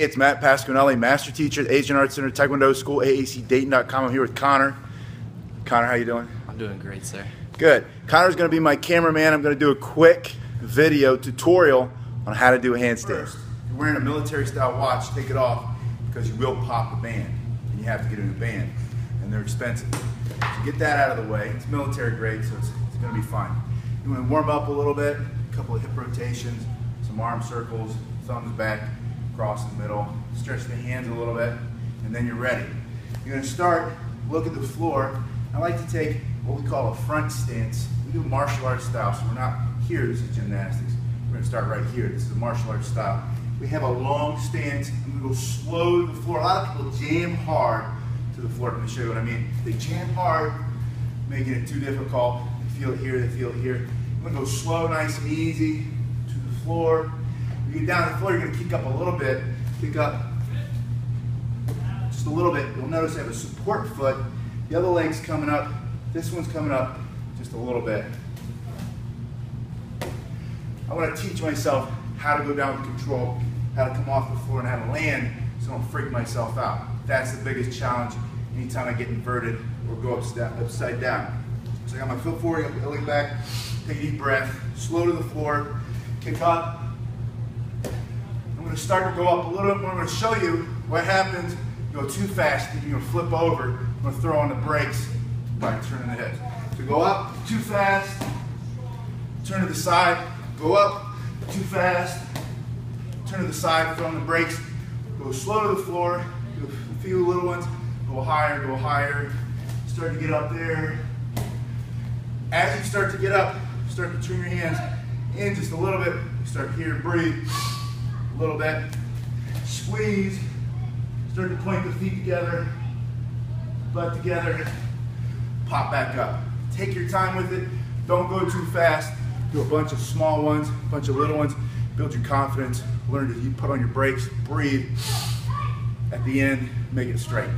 It's Matt Pasquinilli, Master Teacher at Asian Arts Center Taekwondo School, AACDayton.com. I'm here with Connor. Connor, how you doing? I'm doing great, sir. Good. Connor's going to be my cameraman. I'm going to do a quick video tutorial on how to do a handstand. First, you're wearing a military-style watch, take it off because you will pop the band, and you have to get a new band, and they're expensive. So get that out of the way. It's military grade, so it's, it's going to be fine. You want to warm up a little bit, a couple of hip rotations, some arm circles, thumbs back, cross the middle, stretch the hands a little bit, and then you're ready. You're gonna start, look at the floor. I like to take what we call a front stance. We do martial arts style, so we're not here, this is gymnastics. We're gonna start right here, this is a martial arts style. We have a long stance, and we go slow to the floor. A lot of people jam hard to the floor. Let me show you what I mean. They jam hard, making it too difficult. They feel it here, they feel it here. I'm gonna go slow, nice and easy to the floor you get down to the floor, you're going to kick up a little bit. Kick up just a little bit. You'll notice I have a support foot. The other leg's coming up. This one's coming up just a little bit. I want to teach myself how to go down with control, how to come off the floor and how to land so I don't freak myself out. That's the biggest challenge anytime I get inverted or go upside down. So I got my foot forward, I leg back, take a deep breath, slow to the floor, kick up, going to start to go up a little bit. I'm going to show you what happens. You go too fast, you're going to flip over. I'm going to throw on the brakes by turning the hips. So go up too fast, turn to the side, go up too fast, turn to the side, throw on the brakes, go slow to the floor, do a few little ones, go higher, go higher, start to get up there. As you start to get up, start to turn your hands in just a little bit, start here, breathe a little bit. Squeeze. Start to point the feet together, butt together. Pop back up. Take your time with it. Don't go too fast. Do a bunch of small ones, a bunch of little ones. Build your confidence. Learn to put on your brakes, breathe. At the end, make it straight.